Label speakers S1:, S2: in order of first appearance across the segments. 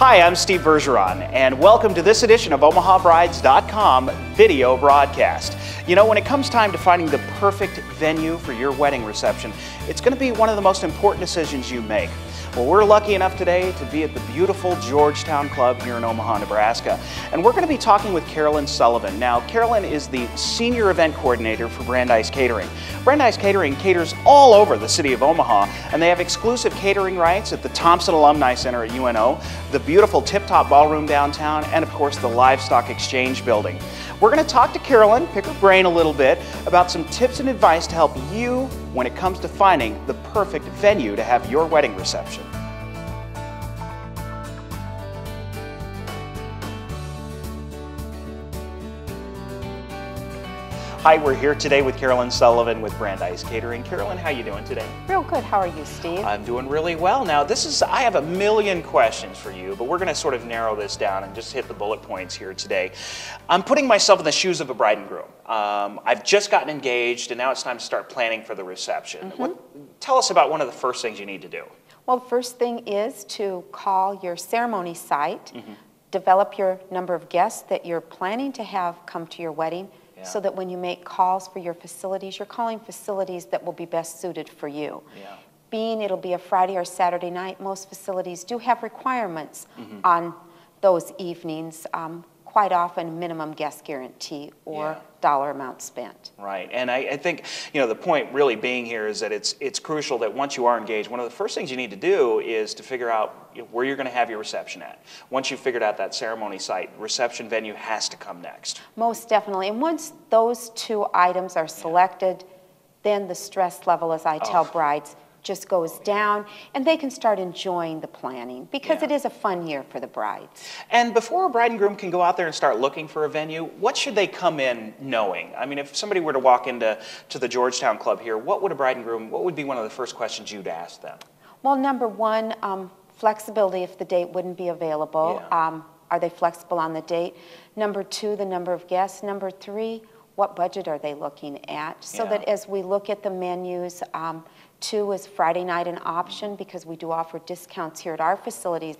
S1: Hi, I'm Steve Bergeron, and welcome to this edition of OmahaBrides.com video broadcast. You know, when it comes time to finding the perfect venue for your wedding reception, it's going to be one of the most important decisions you make. Well, we're lucky enough today to be at the beautiful Georgetown Club here in Omaha, Nebraska. And we're going to be talking with Carolyn Sullivan. Now, Carolyn is the Senior Event Coordinator for Brandeis Catering. Brandeis Catering caters all over the city of Omaha, and they have exclusive catering rights at the Thompson Alumni Center at UNO, the beautiful Tip Top Ballroom downtown, and of course the Livestock Exchange Building. We're going to talk to Carolyn, pick her brain a little bit about some tips and advice to help you when it comes to finding the perfect venue to have your wedding reception. Hi, we're here today with Carolyn Sullivan with Brandeis Catering. Carolyn, how are you doing today?
S2: Real good. How are you, Steve?
S1: I'm doing really well. Now, this is I have a million questions for you, but we're going to sort of narrow this down and just hit the bullet points here today. I'm putting myself in the shoes of a bride and groom. Um, I've just gotten engaged, and now it's time to start planning for the reception. Mm -hmm. what, tell us about one of the first things you need to do.
S2: Well, the first thing is to call your ceremony site. Mm -hmm develop your number of guests that you're planning to have come to your wedding so that when you make calls for your facilities, you're calling facilities that will be best suited for you. Yeah. Being it'll be a Friday or Saturday night, most facilities do have requirements mm -hmm. on those evenings. Um, quite often minimum guest guarantee or yeah. dollar amount spent.
S1: Right, and I, I, think you know the point really being here is that it's it's crucial that once you are engaged, one of the first things you need to do is to figure out where you're going to have your reception at. Once you've figured out that ceremony site, reception venue has to come next.
S2: Most definitely, and once those two items are selected, yeah. then the stress level, as I tell oh. brides, just goes down and they can start enjoying the planning because yeah. it is a fun year for the brides.
S1: And before a bride and groom can go out there and start looking for a venue, what should they come in knowing? I mean, if somebody were to walk into to the Georgetown Club here, what would a bride and groom, what would be one of the first questions you'd ask them?
S2: Well, number one, um, flexibility if the date wouldn't be available. Yeah. Um, are they flexible on the date? Number two, the number of guests. Number three, what budget are they looking at? So yeah. that as we look at the menus, um, Two is Friday night an option because we do offer discounts here at our facilities.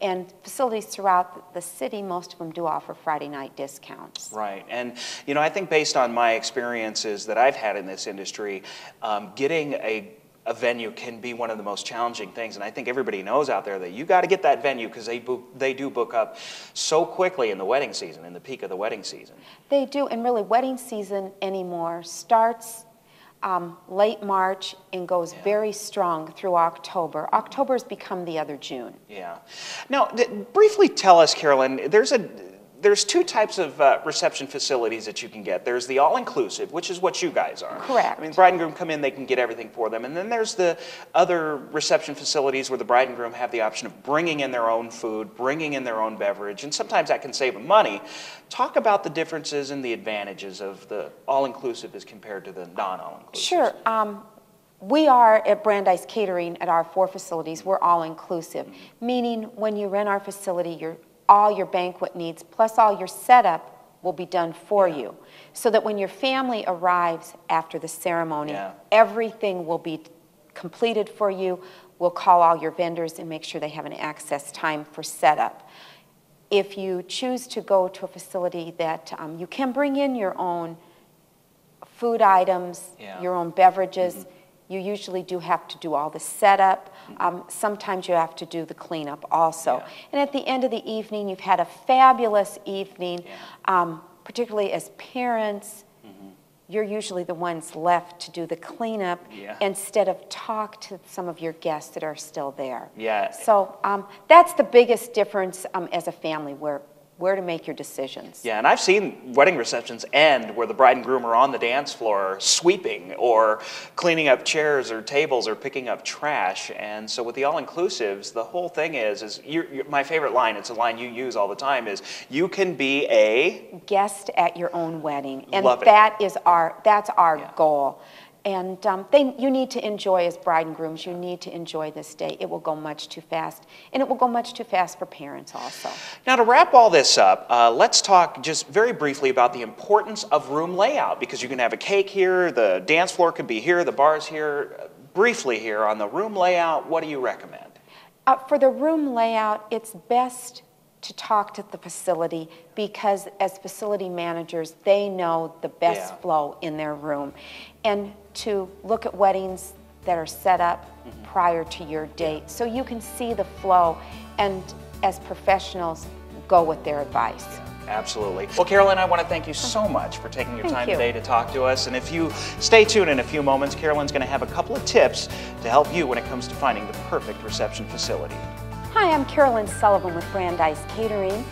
S2: And facilities throughout the city, most of them do offer Friday night discounts.
S1: Right. And, you know, I think based on my experiences that I've had in this industry, um, getting a a venue can be one of the most challenging things. And I think everybody knows out there that you got to get that venue because they, they do book up so quickly in the wedding season, in the peak of the wedding season.
S2: They do. And really, wedding season anymore starts um, late March and goes yeah. very strong through October. October has become the other June.
S1: Yeah. Now, briefly tell us, Carolyn, there's a there's two types of uh, reception facilities that you can get. There's the all-inclusive, which is what you guys are.
S2: Correct.
S1: I mean, bride and groom come in, they can get everything for them. And then there's the other reception facilities where the bride and groom have the option of bringing in their own food, bringing in their own beverage, and sometimes that can save them money. Talk about the differences and the advantages of the all-inclusive as compared to the non-all-inclusive.
S2: Sure. Um, we are at Brandeis Catering at our four facilities, we're all inclusive, mm -hmm. meaning when you rent our facility, you're all your banquet needs, plus all your setup will be done for yeah. you. So that when your family arrives after the ceremony, yeah. everything will be completed for you. We'll call all your vendors and make sure they have an access time for setup. If you choose to go to a facility that um, you can bring in your own food items, yeah. your own beverages, mm -hmm you usually do have to do all the setup. Um, sometimes you have to do the cleanup also. Yeah. And at the end of the evening, you've had a fabulous evening, yeah. um, particularly as parents. Mm-hmm. You're usually the ones left to do the cleanup yeah. instead of talk to some of your guests that are still there.
S1: Yeah.
S2: So um, that's the biggest difference um, as a family where where to make your decisions.
S1: Yeah, and I've seen wedding receptions end where the bride and groom are on the dance floor sweeping or cleaning up chairs or tables or picking up trash. And so with the all-inclusives, the whole thing is, is you're, you're, my favorite line, it's a line you use all the time, is you can be a...
S2: Guest at your own wedding. And that is our, that's our yeah. goal. And um, they, you need to enjoy, as bride and grooms, you need to enjoy this day. It will go much too fast. And it will go much too fast for parents also.
S1: Now, to wrap all this up, uh, let's talk just very briefly about the importance of room layout because you can have a cake here, the dance floor could be here, the bar's here. Briefly here on the room layout, what do you recommend?
S2: Uh, for the room layout, it's best to talk to the facility because as facility managers, they know the best
S1: Yeah.
S2: flow in their room. And to look at weddings that are set up
S1: Mm-hmm.
S2: prior to your date so you can see the flow and as professionals, go with their advice.
S1: Absolutely. Well, Carolyn, I want to thank you so much for taking your
S2: Thank
S1: time
S2: you.
S1: today to talk to us. And if you stay tuned in a few moments, Carolyn's going to have a couple of tips to help you when it comes to finding the perfect reception facility.
S2: Hi, I'm Carolyn Sullivan with Brandeis Catering,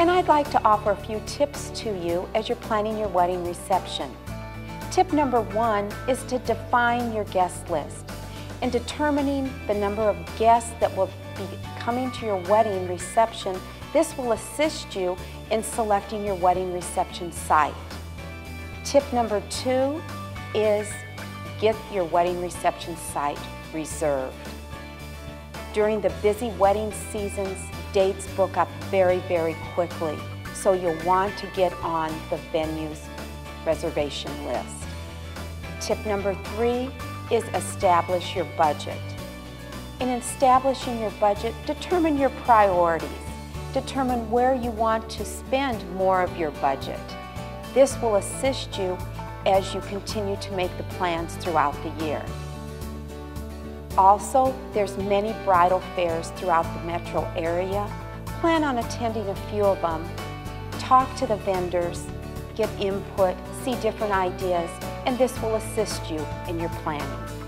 S2: and I'd like to offer a few tips to you as you're planning your wedding reception. Tip number one is to define your guest list. In determining the number of guests that will be coming to your wedding reception, this will assist you in selecting your wedding reception site. Tip number two is get your wedding reception site reserved. During the busy wedding seasons, dates book up very, very quickly. So you'll want to get on the venue's reservation list. Tip number three is establish your budget. In establishing your budget, determine your priorities. Determine where you want to spend more of your budget. This will assist you as you continue to make the plans throughout the year. Also, there's many bridal fairs throughout the metro area. Plan on attending a few of them. Talk to the vendors, get input, see different ideas, and this will assist you in your planning.